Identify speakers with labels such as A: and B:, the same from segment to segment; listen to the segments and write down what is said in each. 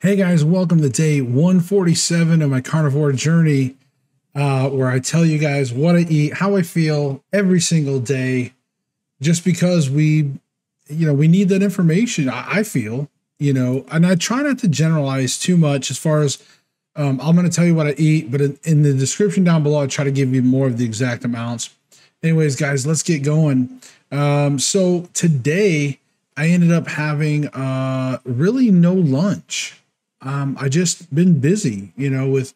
A: Hey guys, welcome to day 147 of my carnivore journey, uh, where I tell you guys what I eat, how I feel every single day, just because we, you know, we need that information. I, I feel, you know, and I try not to generalize too much as far as um, I'm going to tell you what I eat, but in, in the description down below, I try to give you more of the exact amounts. Anyways, guys, let's get going. Um, so today I ended up having uh, really no lunch um, I just been busy, you know, with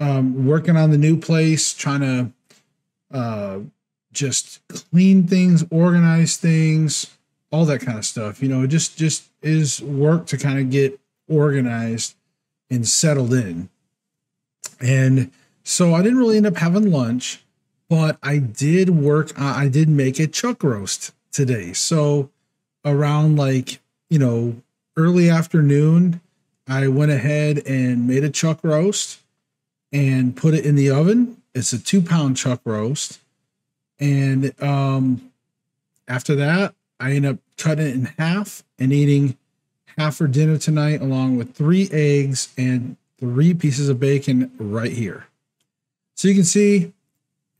A: um, working on the new place, trying to uh, just clean things, organize things, all that kind of stuff. You know, it just just is work to kind of get organized and settled in. And so I didn't really end up having lunch, but I did work. I did make a chuck roast today. So around like you know early afternoon I went ahead and made a chuck roast and put it in the oven. It's a two pound chuck roast. And um, after that, I end up cutting it in half and eating half for dinner tonight, along with three eggs and three pieces of bacon right here. So you can see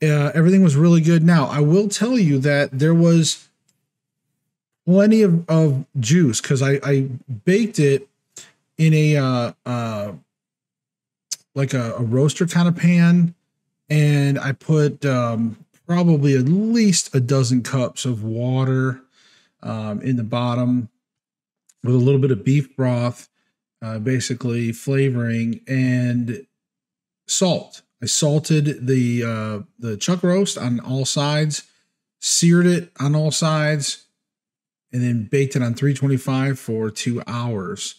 A: uh, everything was really good. Now, I will tell you that there was plenty of, of juice because I, I baked it in a uh, uh, like a, a roaster kind of pan, and I put um, probably at least a dozen cups of water um, in the bottom with a little bit of beef broth, uh, basically flavoring and salt. I salted the uh, the chuck roast on all sides, seared it on all sides, and then baked it on 325 for two hours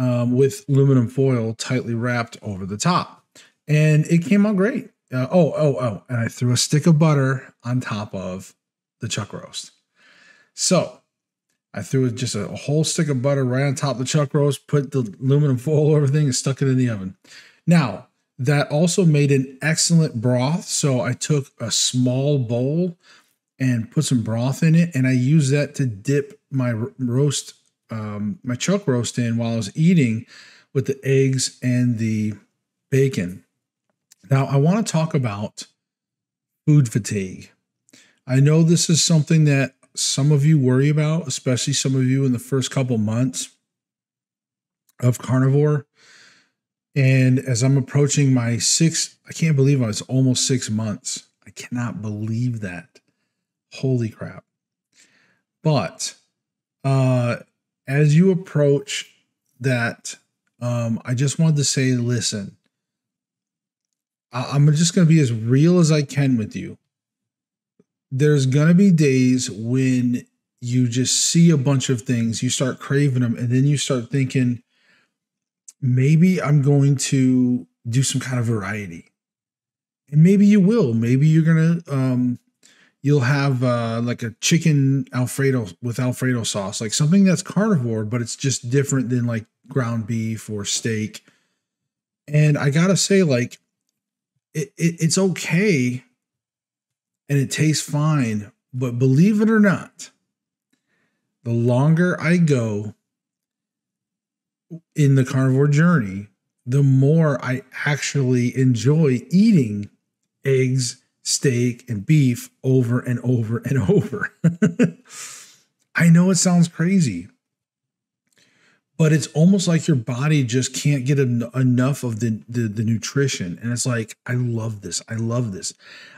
A: um, with aluminum foil tightly wrapped over the top. And it came out great. Uh, oh, oh, oh. And I threw a stick of butter on top of the chuck roast. So I threw just a whole stick of butter right on top of the chuck roast, put the aluminum foil over everything, and stuck it in the oven. Now, that also made an excellent broth. So I took a small bowl and put some broth in it, and I used that to dip my roast um, my chuck roast in while I was eating with the eggs and the bacon. Now, I want to talk about food fatigue. I know this is something that some of you worry about, especially some of you in the first couple months of carnivore. And as I'm approaching my six, I can't believe it's almost six months. I cannot believe that. Holy crap. But uh, as you approach that, um, I just wanted to say, listen, I- I'm just going to be as real as I can with you. There's going to be days when you just see a bunch of things, you start craving them, and then you start thinking, maybe I'm going to do some kind of variety. And maybe you will. Maybe you're going to um, you'll have uh, like a chicken alfredo with alfredo sauce, like something that's carnivore, but it's just different than like ground beef or steak. And I gotta say, like, it, it it's okay and it tastes fine, but believe it or not, the longer I go in the carnivore journey, the more I actually enjoy eating eggs steak and beef over and over and over. I know it sounds crazy, but it's almost like your body just can't get en- enough of the, the the nutrition, and it's like I love this, I love this,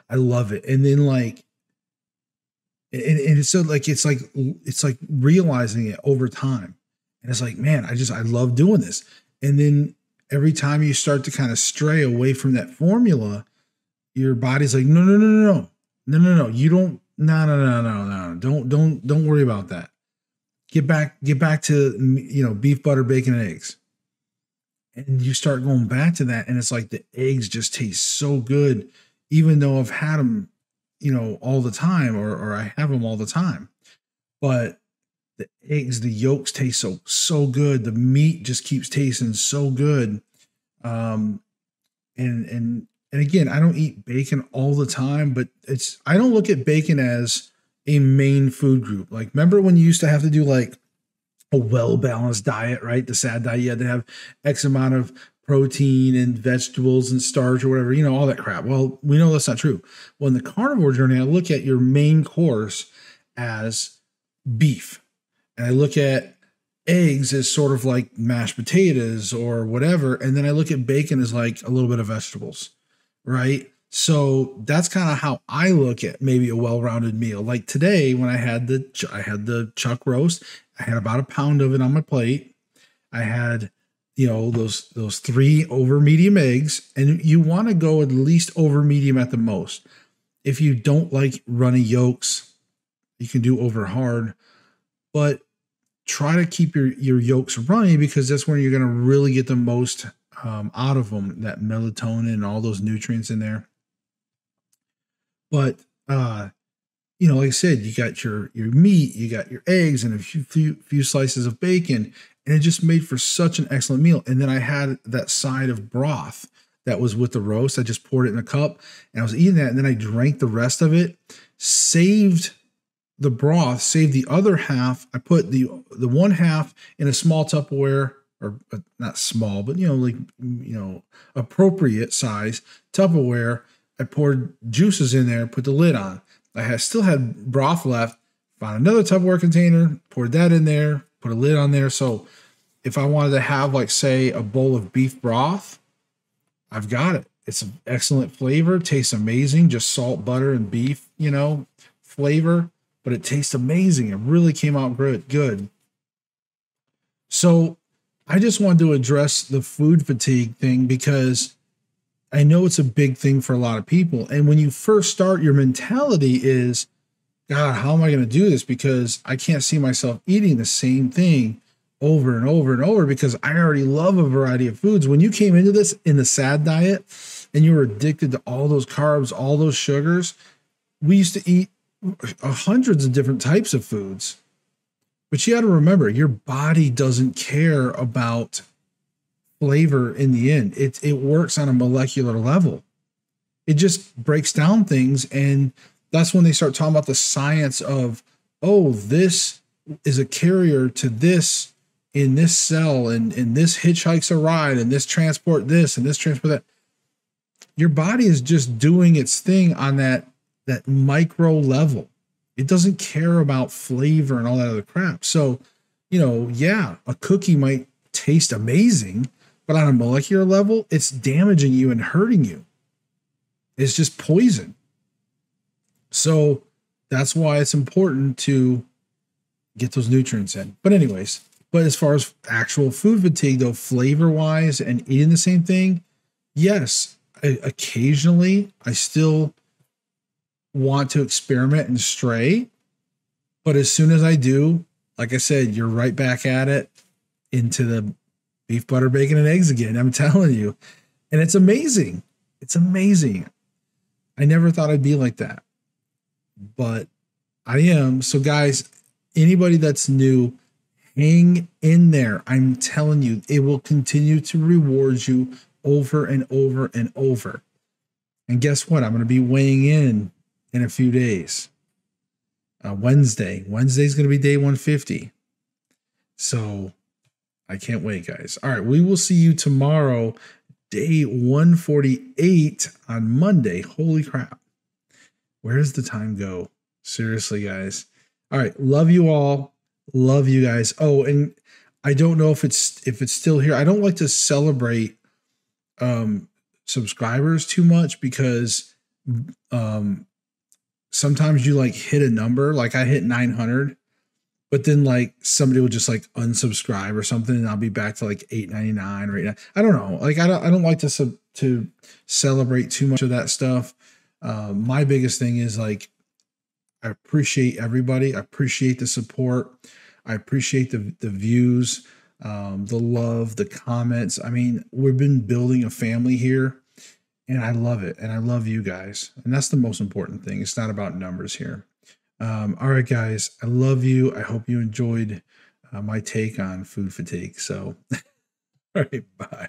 A: I love it, and then like. And, and it's so like it's like it's like realizing it over time. And it's like man i just i love doing this. And then every time you start to kind of stray away from that formula your body's like, no, no, no, no, no, no, no, no. You don't. No, no, no, no, no. Don't, don't, don't worry about that. Get back, get back to you know beef, butter, bacon, and eggs. And you start going back to that, and it's like the eggs just taste so good, even though I've had them, you know, all the time, or or I have them all the time. But the eggs, the yolks taste so so good. The meat just keeps tasting so good. Um, and and and again, I don't eat bacon all the time, but it's I don't look at bacon as a main food group. Like remember when you used to have to do like a well balanced diet, right? The sad diet, you had to have X amount of protein and vegetables and starch or whatever, you know, all that crap. Well, we know that's not true. Well, in the carnivore journey, I look at your main course as beef. And I look at eggs as sort of like mashed potatoes or whatever. And then I look at bacon as like a little bit of vegetables, right? So that's kind of how I look at maybe a well-rounded meal. Like today, when I had the I had the chuck roast, I had about a pound of it on my plate. I had, you know, those those three over medium eggs, and you want to go at least over medium at the most. If you don't like runny yolks, you can do over hard, but try to keep your your yolks runny because that's when you're going to really get the most um, out of them. That melatonin and all those nutrients in there. But uh, you know, like I said, you got your your meat, you got your eggs, and a few, few few slices of bacon, and it just made for such an excellent meal. And then I had that side of broth that was with the roast. I just poured it in a cup, and I was eating that, and then I drank the rest of it. Saved the broth, saved the other half. I put the the one half in a small Tupperware, or uh, not small, but you know, like you know, appropriate size Tupperware I poured juices in there, put the lid on. I had still had broth left. Found another Tupperware container, poured that in there, put a lid on there. So if I wanted to have, like, say, a bowl of beef broth, I've got it. It's an excellent flavor, tastes amazing, just salt, butter, and beef, you know, flavor, but it tastes amazing. It really came out good. Good. So I just wanted to address the food fatigue thing because I know it's a big thing for a lot of people. And when you first start, your mentality is, God, how am I going to do this? Because I can't see myself eating the same thing over and over and over because I already love a variety of foods. When you came into this in the sad diet and you were addicted to all those carbs, all those sugars, we used to eat hundreds of different types of foods. But you got to remember, your body doesn't care about flavor in the end. It it works on a molecular level. It just breaks down things, and that's when they start talking about the science of oh, this is a carrier to this in this cell, and and this hitchhikes a ride, and this transport this, and this transport that. Your body is just doing its thing on that that micro level. It doesn't care about flavor and all that other crap. So, you know, yeah, a cookie might taste amazing, but on a molecular level, it's damaging you and hurting you. It's just poison. So that's why it's important to get those nutrients in. But, anyways, but as far as actual food fatigue, though, flavor wise and eating the same thing, yes, I, occasionally I still want to experiment and stray. But as soon as I do, like I said, you're right back at it into the beef, butter, bacon, and eggs again. I'm telling you. And it's amazing. It's amazing. I never thought I'd be like that, but I am. So, guys, anybody that's new, hang in there. I'm telling you, it will continue to reward you over and over and over. And guess what? I'm going to be weighing in in a few days. Uh, Wednesday. Wednesday's going to be day 150. So I can't wait, guys. All right, we will see you tomorrow, day 148 on Monday. Holy crap. Where does the time go? Seriously, guys. All right, love you all. Love you guys. Oh, and I don't know if it's if it's still here. I don't like to celebrate um subscribers too much because um sometimes you like hit a number like I hit 900 but then like somebody will just like unsubscribe or something and I'll be back to like 8.99 right now. I don't know. Like I don't I don't like to sub, to celebrate too much of that stuff. Um, my biggest thing is like I appreciate everybody. I appreciate the support. I appreciate the the views, um, the love, the comments. I mean, we've been building a family here and I love it. And I love you guys. And that's the most important thing. It's not about numbers here. Um, all right, guys, I love you. I hope you enjoyed uh, my take on food fatigue. So, all right, bye.